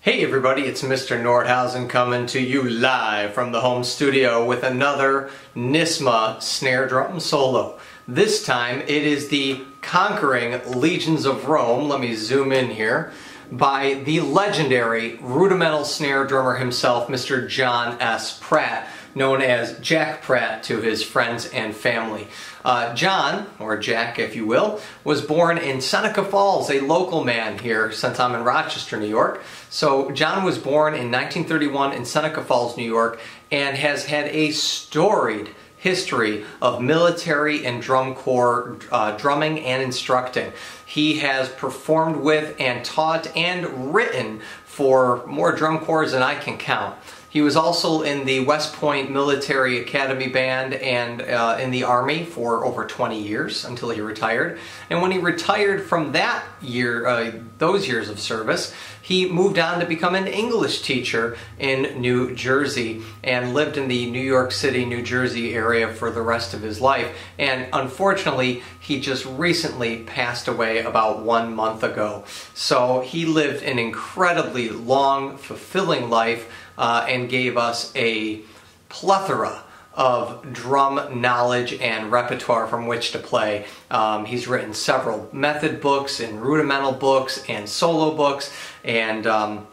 Hey everybody, it's Mr. Nordhausen coming to you live from the home studio with another NYSSMA snare drum solo. This time it is the Conquering Legions of Rome, let me zoom in here, by the legendary rudimental snare drummer himself, Mr. John S. Pratt known as Jack Pratt to his friends and family. Uh, John, or Jack if you will, was born in Seneca Falls, a local man here since I'm in Rochester, New York. So John was born in 1931 in Seneca Falls, New York, and has had a storied history of military and drum corps uh, drumming and instructing. He has performed with and taught and written for more drum corps than I can count. He was also in the West Point Military Academy Band and uh, in the Army for over 20 years until he retired. And when he retired from that year, uh, those years of service, he moved on to become an English teacher in New Jersey and lived in the New York City, New Jersey area for the rest of his life. And unfortunately, he just recently passed away about one month ago. So he lived an incredibly long, fulfilling life uh, and gave us a plethora of drum knowledge and repertoire from which to play. Um, he's written several method books and rudimental books and solo books and um,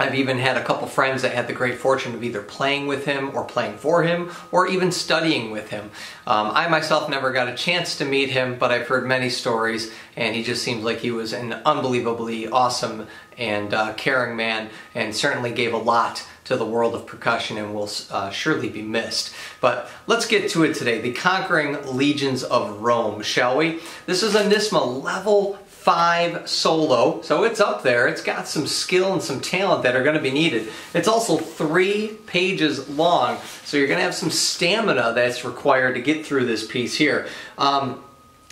I've even had a couple friends that had the great fortune of either playing with him or playing for him or even studying with him. Um, I myself never got a chance to meet him, but I've heard many stories and he just seems like he was an unbelievably awesome and uh, caring man and certainly gave a lot to the world of percussion and will uh, surely be missed. But let's get to it today. The Conquering Legions of Rome, shall we? This is a NYSSMA level 5 solo, so it's up there. It's got some skill and some talent that are going to be needed. It's also three pages long, so you're going to have some stamina that's required to get through this piece here. Um,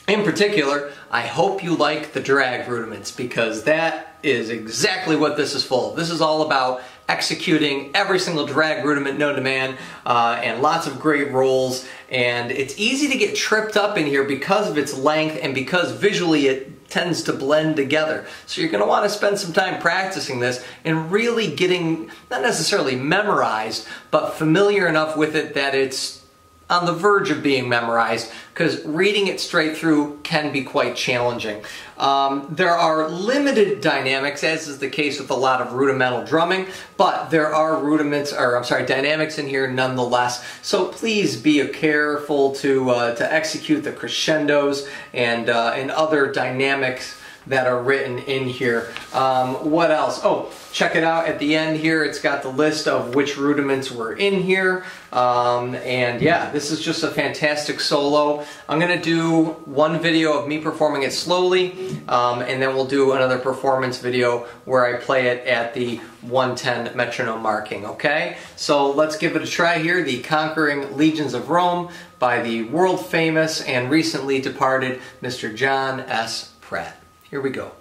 in particular, I hope you like the drag rudiments because that is exactly what this is full of. This is all about executing every single drag rudiment known to man uh, and lots of great rolls and it's easy to get tripped up in here because of its length and because visually it tends to blend together. So you're going to want to spend some time practicing this and really getting, not necessarily memorized, but familiar enough with it that it's on the verge of being memorized because reading it straight through can be quite challenging. Um, there are limited dynamics, as is the case with a lot of rudimental drumming, but there are rudiments, or I'm sorry, dynamics in here nonetheless. So please be careful to uh, to execute the crescendos and uh, and other dynamics that are written in here. Um, what else? Oh, check it out at the end here. It's got the list of which rudiments were in here. Um, and yeah, this is just a fantastic solo. I'm to do one video of me performing it slowly, um, and then we'll do another performance video where I play it at the 110 metronome marking, okay? So let's give it a try here. The Conquering Legions of Rome by the world famous and recently departed Mr. John S. Pratt. Here we go.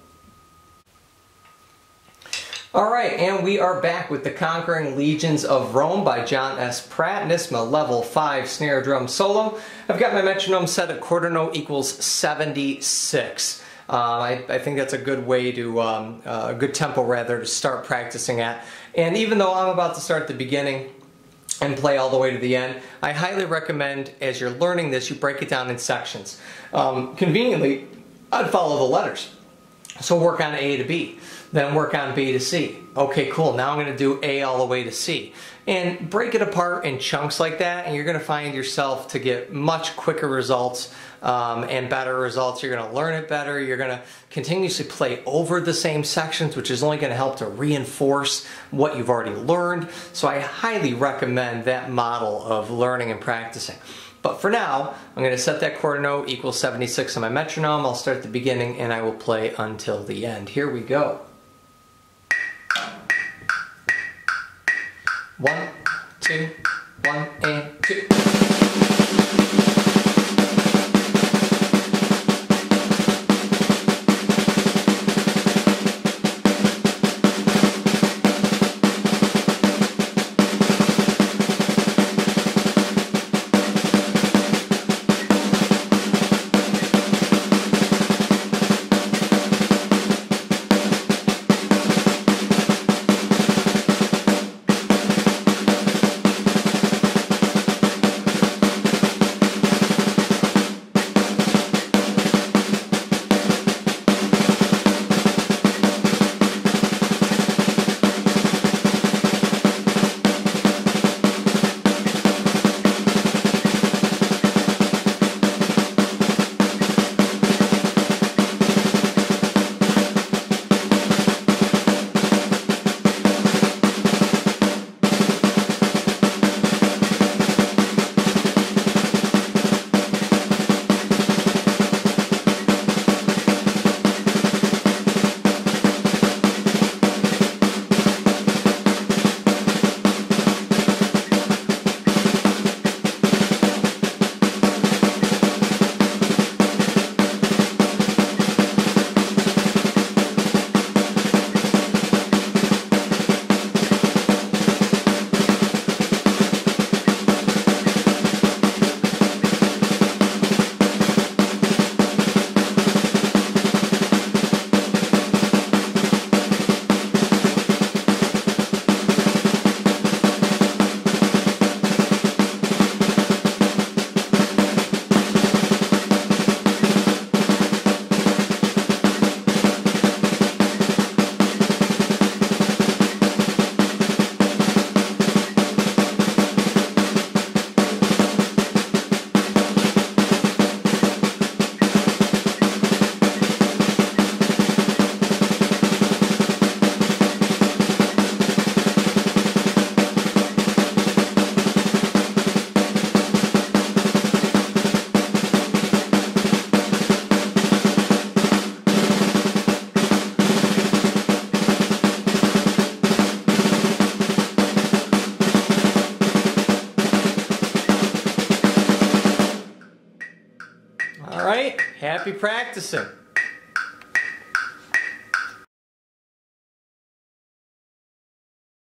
All right, and we are back with the Conquering Legions of Rome by John S. Pratt, NYSSMA level 5 snare drum solo. I've got my metronome set at quarter note equals 76. Uh, I, I, think that's a good way to, um, uh, a good tempo rather, to start practicing at. And even though I'm about to start at the beginning, and play all the way to the end. I highly recommend as you're learning this, you break it down in sections. Um, conveniently, I'd follow the letters. So work on A to B, then work on B to C. Okay, cool, now I'm gonna do A all the way to C. And break it apart in chunks like that and you're gonna find yourself to get much quicker results um, and better results. You're gonna learn it better. You're gonna continuously play over the same sections, which is only gonna help to reinforce what you've already learned. So I highly recommend that model of learning and practicing. But for now, I'm going to set that quarter note equals 76 on my metronome. I'll start at the beginning and I will play until the end. Here we go. One, two, one, and two. Happy practicing.